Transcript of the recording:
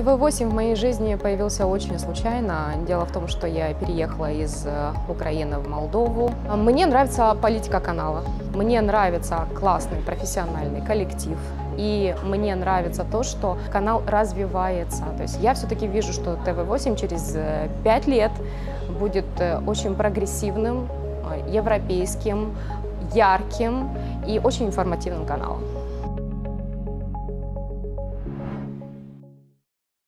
ТВ-8 в моей жизни появился очень случайно. Дело в том, что я переехала из э, Украины в Молдову. Мне нравится политика канала. Мне нравится классный профессиональный коллектив. И мне нравится то, что канал развивается. То есть я все-таки вижу, что ТВ-8 через э, 5 лет будет э, очень прогрессивным, европейским, ярким и очень информативным каналом.